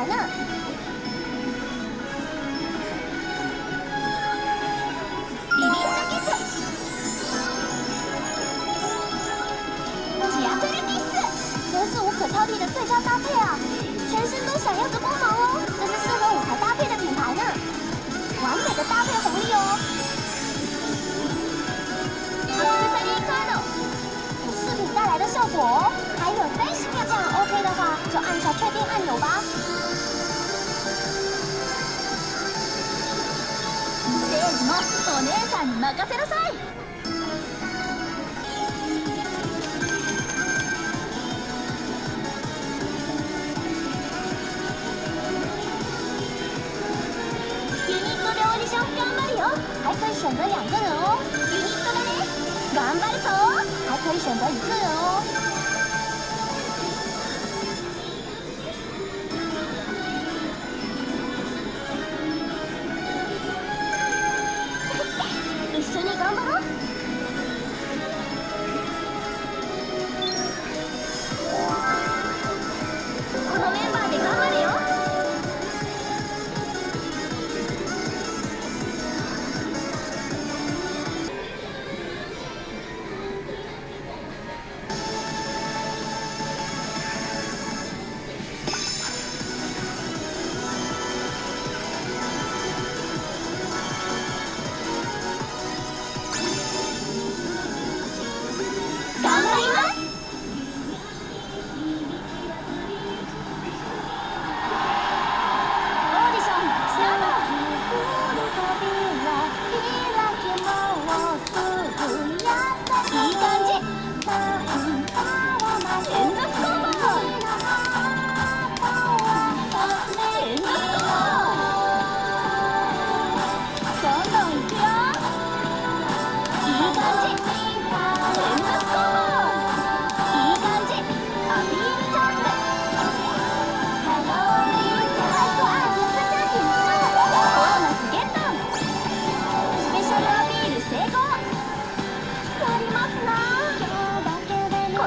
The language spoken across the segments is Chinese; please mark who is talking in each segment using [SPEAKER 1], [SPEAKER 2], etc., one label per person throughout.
[SPEAKER 1] 搭配的品牌呢。挑剔的最佳搭配啊！全身都闪耀着光芒哦，这是适合舞台搭配的品牌呢，完美的搭配红利哦。有饰品带来的效果哦，还有三十秒，这样 OK 的话，就按下确定按钮吧。もお姉さんに任せなさい。ユニットよ。还可以选择两个人哦ユニッ頑張るぞ。还可以选择一个人哦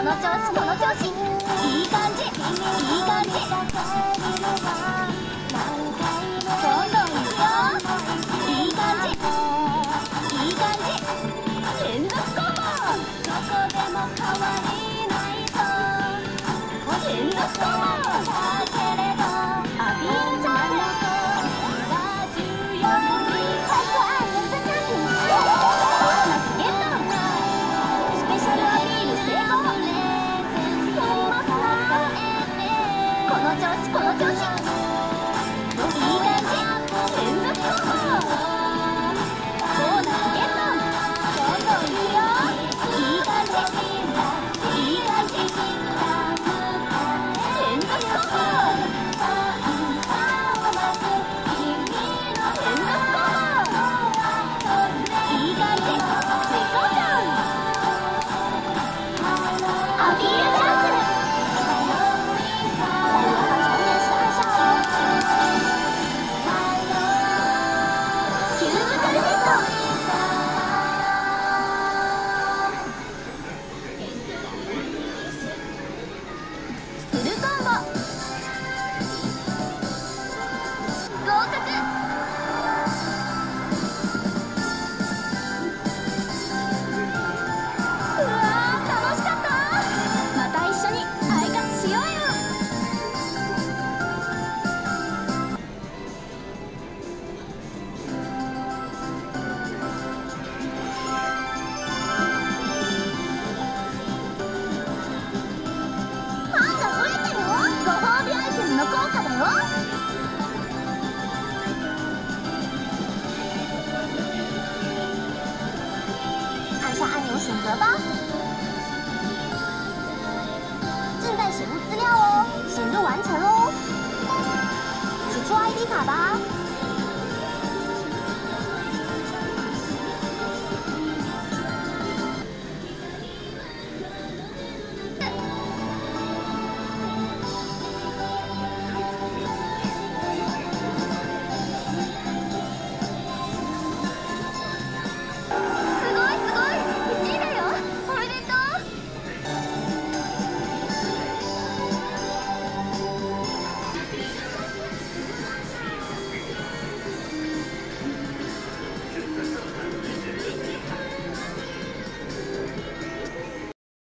[SPEAKER 1] の調子この調子。いい感じいい感じ。完成喽，取出 ID 卡吧。